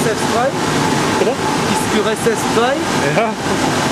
SS-3? Non? Discute SS-3?